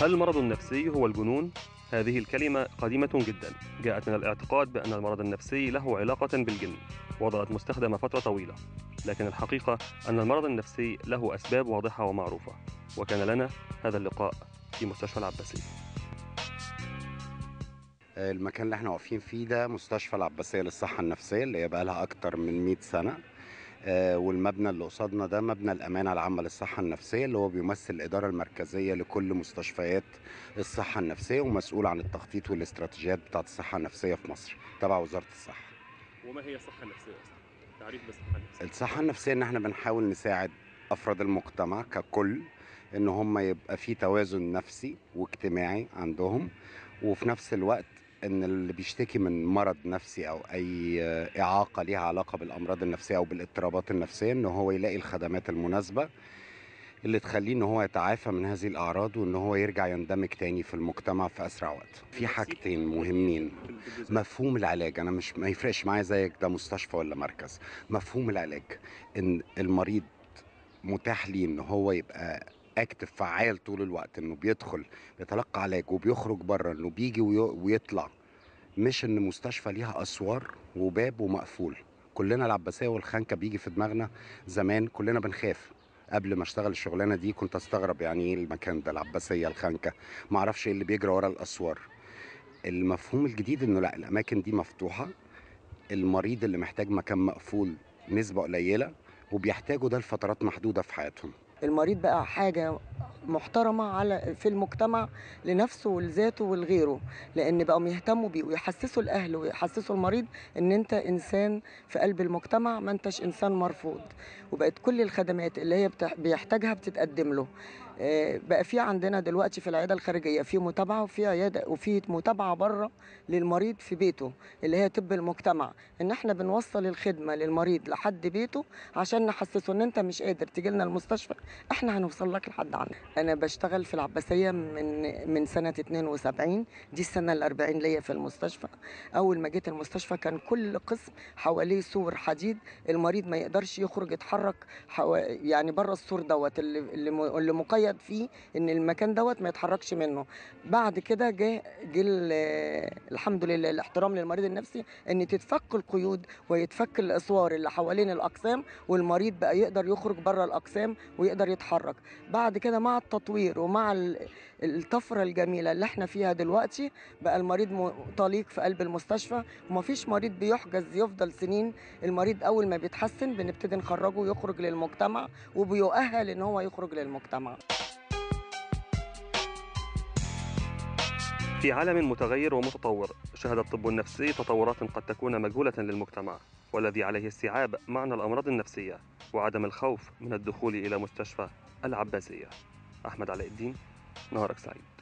هل المرض النفسي هو الجنون؟ هذه الكلمة قديمة جدا. جاءت من الاعتقاد بأن المرض النفسي له علاقة بالجن. وظلت مستخدمة فترة طويلة. لكن الحقيقة أن المرض النفسي له أسباب واضحة ومعروفة. وكان لنا هذا اللقاء في مستشفى العباسية. المكان اللي إحنا واقفين فيه ده مستشفى العباسية للصحة النفسية اللي هي بقالها أكتر من 100 سنة. والمبنى اللي قصادنا ده مبنى الأمانة العامة للصحة النفسية اللي هو بيمثل الإدارة المركزية لكل مستشفيات الصحة النفسية ومسؤول عن التخطيط والاستراتيجيات بتاعة الصحة النفسية في مصر تبع وزارة الصحة وما هي الصحة النفسية أصلا؟ تعريف بالصحة النفسية الصحة النفسية إن إحنا بنحاول نساعد أفراد المجتمع ككل إن هم يبقى في توازن نفسي واجتماعي عندهم وفي نفس الوقت إن اللي بيشتكي من مرض نفسي أو أي إعاقة ليها علاقة بالأمراض النفسية أو بالاضطرابات النفسية إن هو يلاقي الخدمات المناسبة اللي تخليه إن هو يتعافى من هذه الأعراض وإن هو يرجع يندمج تاني في المجتمع في أسرع وقت. في حاجتين مهمين. مفهوم العلاج. أنا مش ما يفرقش معايا زيك ده مستشفى ولا مركز. مفهوم العلاج. إن المريض متاح ليه إن هو يبقى اكتف فعال طول الوقت إنه بيدخل بيتلقى علاج وبيخرج بره إنه بيجي وي- ويطلع. مش إن مستشفى ليها أسوار وباب ومقفول. كلنا العباسيه والخنكة بيجي في دماغنا زمان كلنا بنخاف. قبل ما أشتغل الشغلانة دي كنت أستغرب يعني إيه المكان ده العباسية الخنكة. ما أعرفش إيه اللي بيجري ورا الأسوار. المفهوم الجديد إنه لأ الأماكن دي مفتوحة. المريض اللي محتاج مكان مقفول نسبة قليلة وبيحتاجوا ده لفترات محدودة في حياتهم. المريض بقى حاجة محترمة على في المجتمع لنفسه ولذاته ولغيره لأن بقوا يهتموا بيه ويحسسوا الأهل ويحسسوا المريض إن أنت إنسان في قلب المجتمع ما أنتش إنسان مرفوض. وبقت كل الخدمات اللي هي بيحتاجها بتتقدم له. بقى في عندنا دلوقتي في العيادة الخارجية في متابعة وفي عيادة وفي متابعة بره للمريض في بيته اللي هي طب المجتمع. إن إحنا بنوصل الخدمة للمريض لحد بيته عشان نحسسه إن أنت مش قادر تيجي لنا المستشفى إحنا هنوصل لك لحد عندك أنا بشتغل في العباسية من من سنة 72 دي السنة ال 40 ليا في المستشفى. أول ما جيت المستشفى كان كل قسم حواليه سور حديد المريض ما يقدرش يخرج يتحرك حو... يعني بره السور دوت اللي اللي, م... مقيد فيه إن المكان دوت ما يتحركش منه. بعد كده جه جه ال- الحمد لله الاحترام للمريض النفسي إن تتفك القيود ويتفك الإسوار اللي حوالين الأقسام والمريض بقى يقدر يخرج بره الأقسام ويقدر يتحرك. بعد كده مع التطوير ومع ال- الطفرة الجميلة اللي إحنا فيها دلوقتي بقى المريض طليق في قلب المستشفى. ومفيش مريض بيحجز يفضل سنين. المريض أول ما بيتحسن بنبتدي نخرجه ويخرج للمجتمع وبيؤهل إن هو يخرج للمجتمع. في عالم متغير ومتطور شهد الطب النفسي تطورات قد تكون مجهولة للمجتمع والذي عليه استيعاب معنى الأمراض النفسية وعدم الخوف من الدخول إلى مستشفى العباسية. أحمد علاء الدين نهارك سعيد.